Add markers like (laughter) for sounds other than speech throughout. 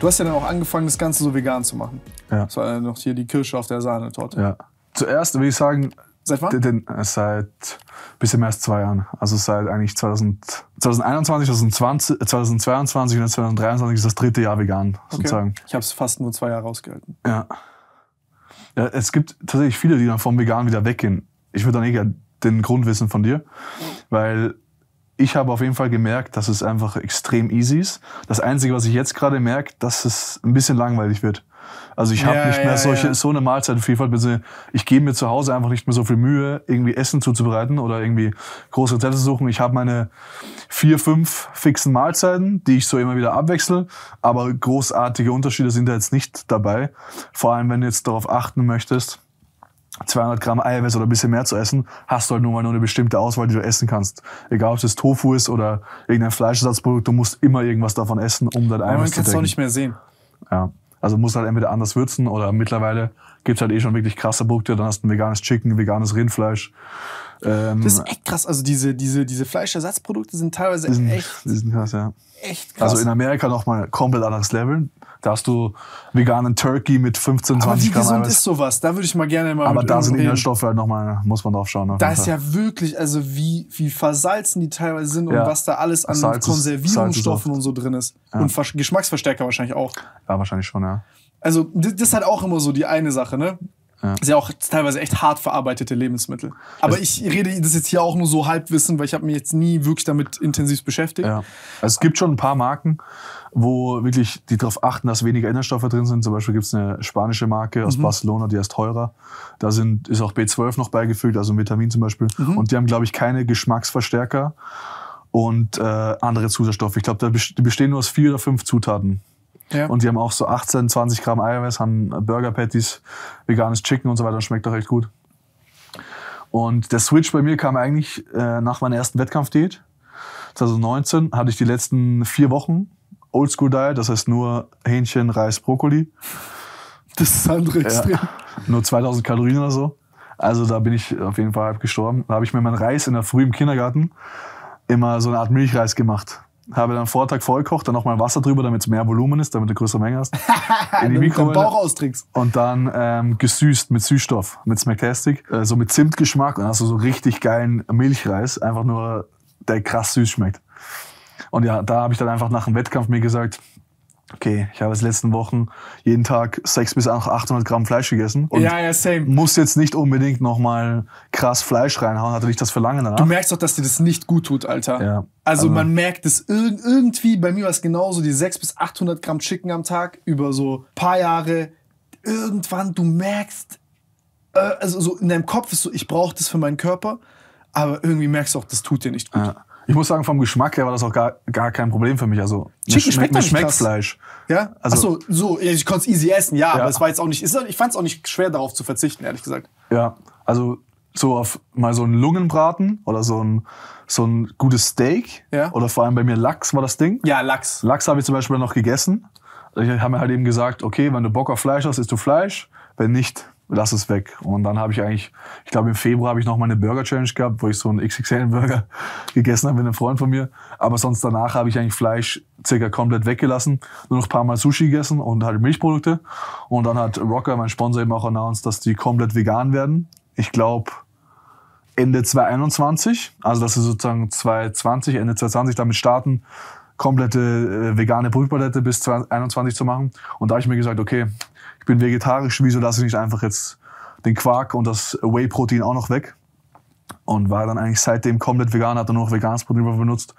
Du hast ja dann auch angefangen, das Ganze so vegan zu machen. Ja. Das war ja noch hier die Kirsche auf der Sahnetorte. Ja. Zuerst würde ich sagen, Seit wann? den, äh, seit bisschen mehr als zwei Jahren. Also seit eigentlich 2000, 2021, 2020, äh, 2022 und 2023 ist das dritte Jahr vegan, sozusagen. Ich habe es fast nur zwei Jahre ausgehalten. Ja. ja. Es gibt tatsächlich viele, die dann vom Vegan wieder weggehen. Ich würde dann eh gerne den Grund wissen von dir, weil ich habe auf jeden Fall gemerkt, dass es einfach extrem easy ist. Das Einzige, was ich jetzt gerade merke, dass es ein bisschen langweilig wird. Also ich habe Ja, nicht mehr ja, solche, ja. so eine Mahlzeitenvielfalt. beziehungsweise Ich gebe mir zu Hause einfach nicht mehr so viel Mühe, irgendwie Essen zuzubereiten oder irgendwie große Rezepte zu suchen. Ich habe meine vier, fünf fixen Mahlzeiten, die ich so immer wieder abwechsel. Aber großartige Unterschiede sind da jetzt nicht dabei. Vor allem, wenn du jetzt darauf achten möchtest, 200 Gramm Eiweiß oder ein bisschen mehr zu essen, hast du halt nur mal nur eine bestimmte Auswahl, die du essen kannst. Egal, ob es Tofu ist oder irgendein Fleischersatzprodukt, du musst immer irgendwas davon essen, um dein Aber man Eiweiß zu kann es auch nicht mehr sehen. Ja. Also musst halt entweder anders würzen oder mittlerweile gibt's halt eh schon wirklich krasse Produkte. Dann hast du ein veganes Chicken, veganes Rindfleisch. Ähm, Das ist echt krass. Also diese, diese, diese Fleischersatzprodukte sind teilweise die sind, echt, die sind krass, ja. echt krass. Also in Amerika nochmal komplett anderes Level. Da hast du veganen Turkey mit 15, aber 20 wie Gramm gesund Eiweiß. ist sowas? Da würde ich mal gerne mal aber da sind. Inhaltsstoffe halt nochmal, muss man drauf schauen. Da ist ja wirklich, also wie, wie versalzen die teilweise sind und Ja. was da alles an Salz Konservierungsstoffen und so drin ist. Und Versch- Geschmacksverstärker wahrscheinlich auch. ja, wahrscheinlich schon, ja. Also, das ist halt auch immer so die eine Sache, ne? Ja. Das ist ja auch teilweise echt hart verarbeitete Lebensmittel. Aber ich rede das jetzt hier auch nur so Halbwissen, weil ich habe mich jetzt nie wirklich damit intensiv beschäftigt. Ja. Also es gibt schon ein paar Marken, wo wirklich die darauf achten, dass weniger Inhaltsstoffe drin sind. Zum Beispiel gibt es eine spanische Marke Mhm. aus Barcelona, die heißt teurer. Da sind, ist auch B12 noch beigefügt, also ein Vitamin zum Beispiel. Mhm. Und die haben, glaube ich, keine Geschmacksverstärker und äh, andere Zusatzstoffe. Ich glaube, da die bestehen nur aus vier oder fünf Zutaten. Ja. Und die haben auch so 18, 20 Gramm Eiweiß, haben Burger Patties, veganes Chicken und so weiter. Schmeckt doch echt gut. Und der Switch bei mir kam eigentlich äh, nach meiner ersten Wettkampfdiät. 2019 hatte ich die letzten vier Wochen Oldschool Diet, das heißt nur Hähnchen, Reis, Brokkoli. das ist andere Extrem. Ja, nur 2000 Kalorien oder so. Also da bin ich auf jeden Fall halb gestorben. Da habe ich mir meinen Reis in der Früh im Kindergarten immer so eine Art Milchreis gemacht. Habe dann Vortag vollkocht, dann nochmal Wasser drüber, damit es mehr Volumen ist, damit du größere Menge hast. (laughs) In die Mikrowelle. Bauch austrickst. Und dann ähm, gesüßt mit Süßstoff, mit Smacktastic, äh, so mit Zimtgeschmack. Und dann hast du so richtig geilen Milchreis, einfach nur, der krass süß schmeckt. Und ja, da habe ich dann einfach nach dem Wettkampf mir gesagt, okay, ich habe jetzt letzten Wochen jeden Tag 600 bis 800 Gramm Fleisch gegessen. Und Ja, ja, same. muss jetzt nicht unbedingt nochmal krass Fleisch reinhauen, hatte nicht das Verlangen danach. Du merkst doch, dass dir das nicht gut tut, Alter. Ja. Also, Also- man merkt es irg irgendwie, bei mir war es genauso, die 600 bis 800 Gramm Chicken am Tag über so paar Jahre. Irgendwann, du merkst, äh, also so in deinem Kopf ist so, ich brauche das für meinen Körper, aber irgendwie merkst du auch, das tut dir nicht gut. Ja. Ich muss sagen, vom Geschmack her war das auch gar, gar kein Problem für mich. Also, Chicken schmeckt mir schmeckt. Fleisch. Ja? Also- Achso, so, ich konnte es easy essen, ja, Ja. aber es war jetzt auch nicht, ich fand es auch nicht schwer, darauf zu verzichten, ehrlich gesagt. Ja, also so auf mal so einen Lungenbraten oder so ein, so ein gutes Steak. Ja. Oder vor allem bei mir Lachs war das Ding. Ja, Lachs. Lachs habe ich zum Beispiel noch gegessen. Ich habe mir halt eben gesagt, okay, wenn du Bock auf Fleisch hast, isst du Fleisch. Wenn nicht, lass es weg. Und dann habe ich eigentlich, ich glaube im Februar habe ich noch mal eine Burger Challenge gehabt, wo ich so einen XXL-Burger (laughs) gegessen habe mit einem Freund von mir. Aber sonst danach habe ich eigentlich Fleisch circa komplett weggelassen. Nur noch ein paar Mal Sushi gegessen und halt Milchprodukte. Und dann hat Rocker, mein Sponsor, eben auch announced, dass die komplett vegan werden. Ich glaube Ende 2021, also dass sie sozusagen 2020, Ende 2020 damit starten, komplette äh, vegane Brotpalette bis 2021 zu machen. Und da habe ich mir gesagt, okay, ich bin vegetarisch, wieso lasse ich nicht einfach jetzt den Quark und das Whey-Protein auch noch weg? Und war dann eigentlich seitdem komplett vegan, hat dann nur noch veganes Protein benutzt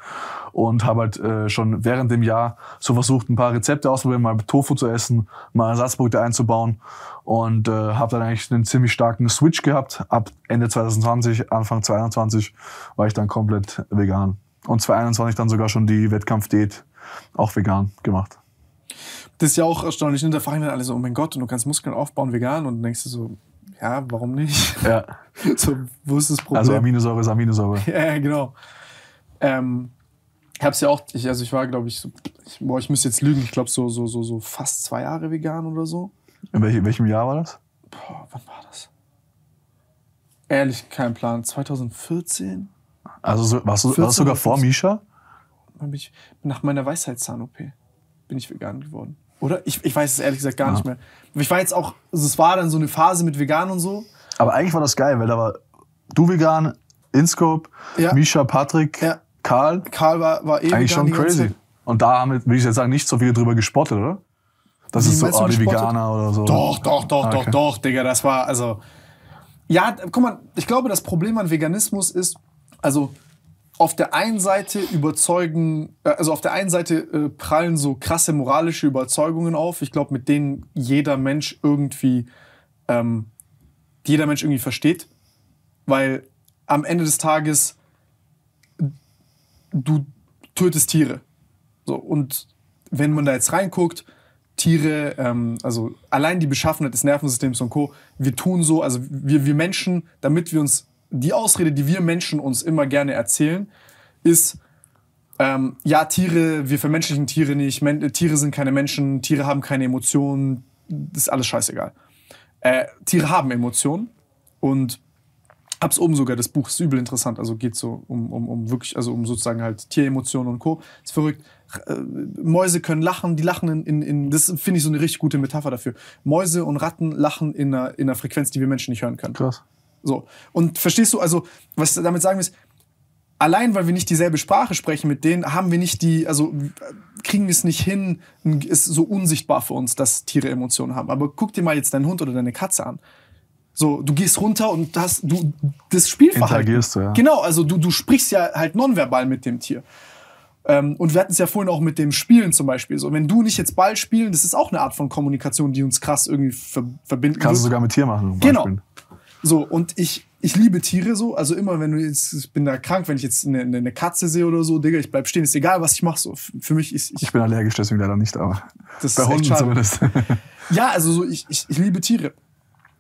und habe halt äh, schon während dem Jahr so versucht, ein paar Rezepte auszuprobieren, mal Tofu zu essen, mal Ersatzprodukte einzubauen und äh, habe dann eigentlich einen ziemlich starken Switch gehabt. Ab Ende 2020, Anfang 2021 war ich dann komplett vegan. Und 2021 dann sogar schon die Wettkampfdiät auch vegan gemacht. Das ist ja auch erstaunlich. Und da fragen dann alle so, oh mein Gott, und du kannst Muskeln aufbauen vegan. Und dann denkst du so, ja, warum nicht? Ja, (laughs) so, wo ist das Problem? also Aminosäure ist Aminosäure. (laughs) Ja, genau. Ähm, ich hab's ja auch, ich, also ich war, glaube ich, so, ich, boah, ich müsste jetzt lügen, ich glaube so, so, so, so fast zwei Jahre vegan oder so. In welchem, welchem Jahr war das? Boah, wann war das? Ehrlich, kein Plan. 2014? Also so, warst du, 14 warst du sogar vor 15? Misha? Ich, nach meiner Weisheitszahn-OP bin ich vegan geworden. Oder? Ich, ich weiß es ehrlich gesagt gar nicht mehr. Ich war jetzt auch, also es war dann so eine Phase mit vegan und so. Aber eigentlich war das geil, weil da war du vegan, Inscope, Ja. Misha, Patrick, Ja. Karl. Karl war, war eh Eigentlich schon crazy. Und da haben, würde ich jetzt sagen, nicht so viele drüber gespottet, oder? Das Wie ist so, ah, die? Veganer oder so. Doch, doch, doch, Ah, doch, okay. doch, Digga, das war, also. Ja, guck mal, ich glaube, das Problem an Veganismus ist, also auf der einen Seite überzeugen, äh, also auf der einen Seite äh, prallen so krasse moralische Überzeugungen auf, ich glaube, mit denen jeder Mensch irgendwie, ähm, jeder Mensch irgendwie versteht, weil am Ende des Tages du tötest Tiere. So, und wenn man da jetzt reinguckt, Tiere, ähm, also allein die Beschaffenheit des Nervensystems und Co., wir tun so, also wir, wir Menschen, damit wir uns, die Ausrede, die wir Menschen uns immer gerne erzählen, ist, ähm, ja, Tiere, wir vermenschlichen Tiere nicht, Men Tiere sind keine Menschen, Tiere haben keine Emotionen, das ist alles scheißegal. Äh, Tiere haben Emotionen und hab's oben sogar, das Buch ist übel interessant, also geht so um, um, um wirklich, also um sozusagen halt Tieremotionen und Co. Ist verrückt. Äh, Mäuse können lachen, die lachen in, in, in das finde ich so eine richtig gute Metapher dafür. Mäuse und Ratten lachen in einer, in einer Frequenz, die wir Menschen nicht hören können. Krass. So. Und verstehst du, also, was ich damit sagen will, ist, allein weil wir nicht dieselbe Sprache sprechen mit denen, haben wir nicht die, also kriegen wir es nicht hin, ist so unsichtbar für uns, dass Tiere Emotionen haben. Aber guck dir mal jetzt deinen Hund oder deine Katze an. So, du gehst runter und das, du, das Spielverhalten. Interagierst du, ja. Genau, also du, du sprichst ja halt nonverbal mit dem Tier. Ähm, und wir hatten es ja vorhin auch mit dem Spielen zum Beispiel. So, wenn du nicht jetzt Ball spielen, das ist auch eine Art von Kommunikation, die uns krass irgendwie ver verbinden Kannst du wird. sogar mit Tier machen. Genau. Beispiel. So, und ich, ich liebe Tiere so. Also immer, wenn du jetzt, ich bin da krank, wenn ich jetzt eine, eine Katze sehe oder so, Digga, ich bleib stehen, ist egal, was ich mache. So, für mich ist, ich, Ich bin allergisch, deswegen leider nicht, aber Das bei ist Hunden zumindest. (laughs) ja, also so, ich, ich, ich liebe Tiere.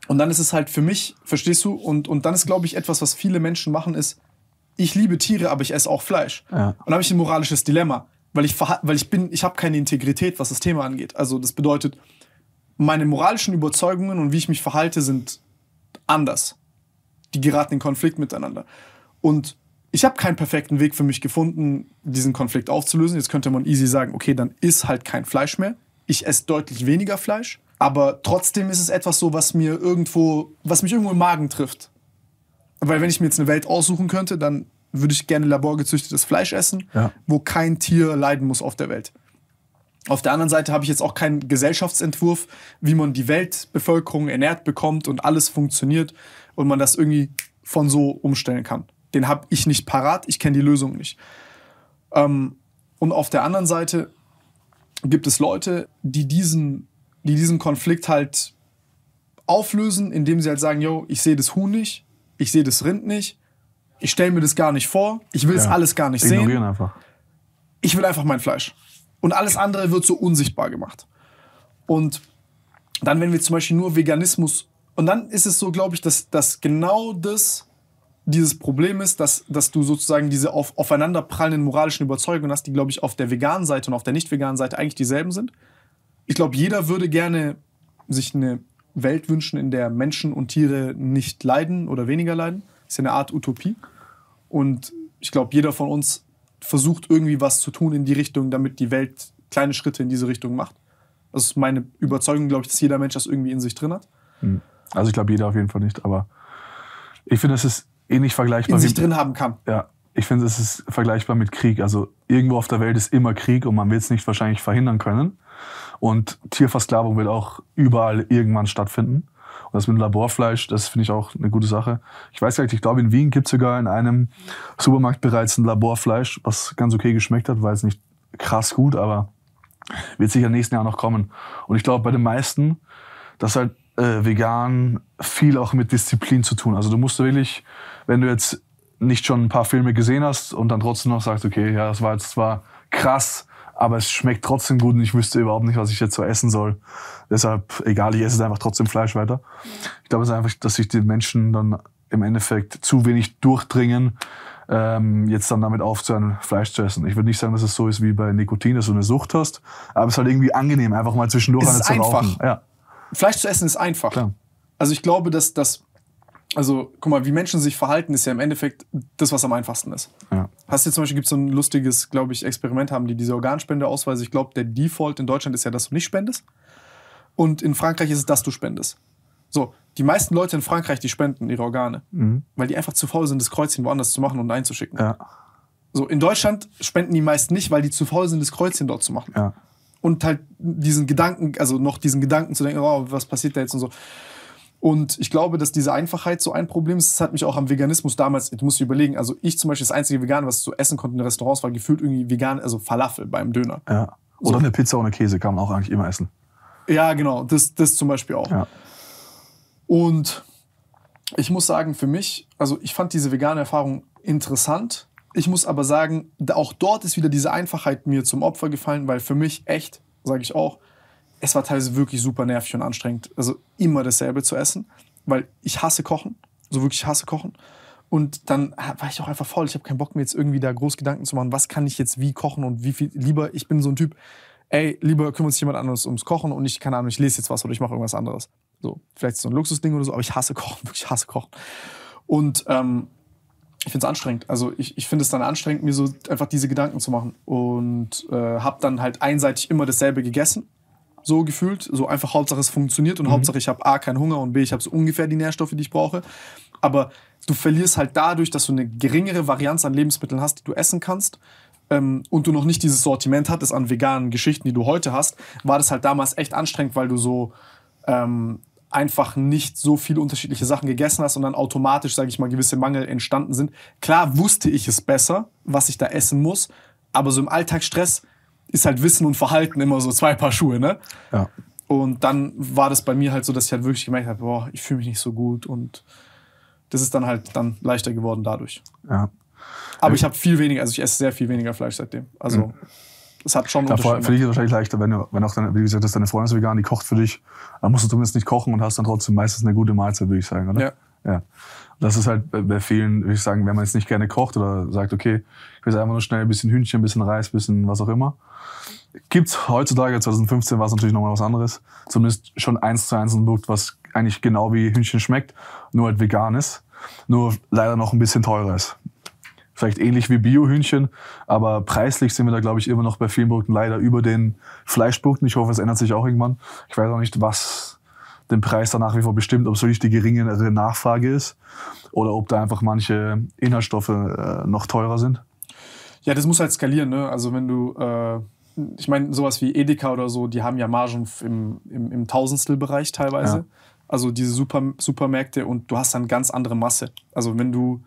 Und dann ist es halt für mich, verstehst du? Und, und dann ist, glaube ich, etwas, was viele Menschen machen, ist, ich liebe Tiere, aber ich esse auch Fleisch. Ja. Und habe ich ein moralisches Dilemma, weil ich, weil ich bin, ich habe keine Integrität, was das Thema angeht. Also das bedeutet, meine moralischen Überzeugungen und wie ich mich verhalte, sind anders. Die geraten in Konflikt miteinander. Und ich habe keinen perfekten Weg für mich gefunden, diesen Konflikt aufzulösen. Jetzt könnte man easy sagen, okay, dann ist halt kein Fleisch mehr. Ich esse deutlich weniger Fleisch, aber trotzdem ist es etwas so, was mir irgendwo, was mich irgendwo im Magen trifft. Weil wenn ich mir jetzt eine Welt aussuchen könnte, dann würde ich gerne laborgezüchtetes Fleisch essen, Ja. wo kein Tier leiden muss auf der Welt. Auf der anderen Seite habe ich jetzt auch keinen Gesellschaftsentwurf, wie man die Weltbevölkerung ernährt bekommt und alles funktioniert und man das irgendwie von so umstellen kann. Den habe ich nicht parat, ich kenne die Lösung nicht. Ähm, und auf der anderen Seite gibt es Leute, die diesen, die diesen Konflikt halt auflösen, indem sie halt sagen, yo, ich sehe das Huhn nicht, ich sehe das Rind nicht, ich stelle mir das gar nicht vor, ich will es Ja. alles gar nicht sehen Ignorieren einfach. ich will einfach mein Fleisch. Und alles andere wird so unsichtbar gemacht. Und dann, wenn wir zum Beispiel nur Veganismus, und dann ist es so, glaube ich, dass, dass genau das dieses Problem ist, dass, dass du sozusagen diese auf, aufeinanderprallenden moralischen Überzeugungen hast, die, glaube ich, auf der veganen Seite und auf der nicht veganen Seite eigentlich dieselben sind. Ich glaube, jeder würde gerne sich eine Welt wünschen, in der Menschen und Tiere nicht leiden oder weniger leiden. Das ist ja eine Art Utopie. Und ich glaube, jeder von uns versucht irgendwie was zu tun in die Richtung, damit die Welt kleine Schritte in diese Richtung macht. Das ist meine Überzeugung, glaube ich, dass jeder Mensch das irgendwie in sich drin hat. Also ich glaube jeder auf jeden Fall nicht, aber ich finde, es ist ähnlich vergleichbar In sich drin haben kann. Ja, ich finde, es ist vergleichbar mit Krieg. Also irgendwo auf der Welt ist immer Krieg und man wird es nicht wahrscheinlich verhindern können. Und Tierversklavung wird auch überall irgendwann stattfinden. Das mit Laborfleisch, das finde ich auch eine gute Sache. Ich weiß gar nicht, ich glaube, in Wien gibt es sogar in einem Supermarkt bereits ein Laborfleisch, was ganz okay geschmeckt hat, war jetzt nicht krass gut, aber wird sicher nächsten Jahr noch kommen. Und ich glaube, bei den meisten, dass halt äh, vegan viel auch mit Disziplin zu tun. Also du musst wirklich, wenn du jetzt nicht schon ein paar Filme gesehen hast und dann trotzdem noch sagst, okay, ja, das war jetzt zwar krass, aber es schmeckt trotzdem gut und ich wüsste überhaupt nicht, was ich jetzt so essen soll. Deshalb, egal, ich esse einfach trotzdem Fleisch weiter. Ich glaube, es ist einfach, dass sich die Menschen dann im Endeffekt zu wenig durchdringen, ähm, jetzt dann damit aufzuhören, Fleisch zu essen. Ich würde nicht sagen, dass es so ist wie bei Nikotin, dass du eine Sucht hast, aber es ist halt irgendwie angenehm, einfach mal zwischendurch Es eine zu rauchen. einfach. Ja, Fleisch zu essen ist einfach. klar. Also ich glaube, dass, dass Also, guck mal, wie Menschen sich verhalten, ist ja im Endeffekt das, was am einfachsten ist. Ja. Hast du zum Beispiel, gibt so ein lustiges, glaube ich, Experiment, haben die diese Organspendeausweise. Ich glaube, der Default in Deutschland ist ja, dass du nicht spendest. Und in Frankreich ist es, dass du spendest. So, die meisten Leute in Frankreich, die spenden ihre Organe, weil die einfach zu faul sind, das Kreuzchen woanders zu machen und einzuschicken. Ja. So, in Deutschland spenden die meisten nicht, weil die zu faul sind, das Kreuzchen dort zu machen. Ja. Und halt diesen Gedanken, also noch diesen Gedanken zu denken, oh, was passiert da jetzt und so. Und ich glaube, dass diese Einfachheit so ein Problem ist. Das hat mich auch am Veganismus damals, musst dir überlegen, also ich zum Beispiel das einzige Vegan, was du essen konnte in Restaurants, war gefühlt irgendwie vegan, also Falafel beim Döner. ja. Oder eine Pizza ohne Käse kann man auch eigentlich immer essen. Ja, genau, das, das zum Beispiel auch. Ja. Und ich muss sagen, für mich, also ich fand diese vegane Erfahrung interessant. Ich muss aber sagen, auch dort ist wieder diese Einfachheit mir zum Opfer gefallen, weil für mich echt, sage ich auch, es war teilweise wirklich super nervig und anstrengend, also immer dasselbe zu essen, weil ich hasse Kochen, so wirklich hasse Kochen. Und dann war ich auch einfach faul. Ich habe keinen Bock mir jetzt irgendwie da groß Gedanken zu machen, was kann ich jetzt wie kochen und wie viel. Lieber, ich bin so ein Typ, ey, lieber kümmert sich jemand anderes ums Kochen und ich, keine Ahnung, ich lese jetzt was oder ich mache irgendwas anderes. So, vielleicht so ein Luxusding oder so, aber ich hasse Kochen, (laughs) wirklich hasse Kochen. Und ähm, ich finde es anstrengend. Also ich, ich finde es dann anstrengend, mir so einfach diese Gedanken zu machen. Und äh, habe dann halt einseitig immer dasselbe gegessen. So gefühlt. So einfach Hauptsache es funktioniert und Hauptsache ich habe A, keinen Hunger und B, ich habe so ungefähr die Nährstoffe, die ich brauche. Aber du verlierst halt dadurch, dass du eine geringere Varianz an Lebensmitteln hast, die du essen kannst. Ähm, und du noch nicht dieses Sortiment hattest an veganen Geschichten, die du heute hast, war das halt damals echt anstrengend, weil du so ähm, einfach nicht so viele unterschiedliche Sachen gegessen hast und dann automatisch, sage ich mal, gewisse Mangel entstanden sind. Klar wusste ich es besser, was ich da essen muss, aber so im Alltagsstress ist halt Wissen und Verhalten immer so zwei Paar Schuhe, ne? Ja. Und dann war das bei mir halt so, dass ich halt wirklich gemerkt habe, boah, ich fühle mich nicht so gut und das ist dann halt dann leichter geworden dadurch. ja. Aber ich habe viel weniger, also ich esse sehr viel weniger Fleisch seitdem. Also es hat schon Unterschied für dich ist es wahrscheinlich leichter, wenn, du, wenn auch deine, wie gesagt, dass deine Freundin ist vegan, die kocht für dich, dann musst du zumindest nicht kochen und hast dann trotzdem meistens eine gute Mahlzeit, würde ich sagen, oder? Ja. ja. Das ist halt bei- vielen, würde ich sagen, wenn man jetzt nicht gerne kocht oder sagt, okay, ich will jetzt einfach nur schnell ein bisschen Hühnchen, ein bisschen Reis, ein bisschen was auch immer. Gibt's heutzutage, 2015 war es natürlich nochmal was anderes, zumindest schon eins zu eins ein Produkt, was eigentlich genau wie Hühnchen schmeckt, nur halt vegan ist, nur leider noch ein bisschen teurer ist vielleicht ähnlich wie Biohühnchen, aber preislich sind wir da, glaube ich, immer noch bei vielen Produkten leider über den Fleischprodukten. Ich hoffe, es ändert sich auch irgendwann. Ich weiß auch nicht, was den Preis da nach wie vor bestimmt, ob es wirklich die geringere Nachfrage ist oder ob da einfach manche Inhaltsstoffe äh, noch teurer sind. Ja, das muss halt skalieren, ne? Also wenn du, äh, ich meine, sowas wie Edeka oder so, die haben ja Margen im, im, im Tausendstelbereich teilweise. Ja. Also diese Super, Supermärkte und du hast dann ganz andere Masse. Also wenn du,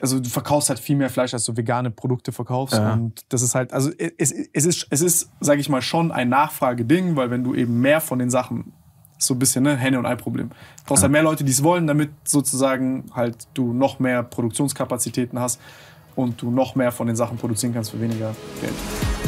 also du verkaufst halt viel mehr Fleisch, als du vegane Produkte verkaufst. Ja. Und das ist halt, also es, es ist, es ist, sage ich mal, schon ein Nachfrageding, weil wenn du eben mehr von den Sachen, so ein bisschen ne, Henne- und Ei-Problem. Du brauchst halt mehr Leute, die es wollen, damit sozusagen halt du noch mehr Produktionskapazitäten hast und du noch mehr von den Sachen produzieren kannst für weniger Geld.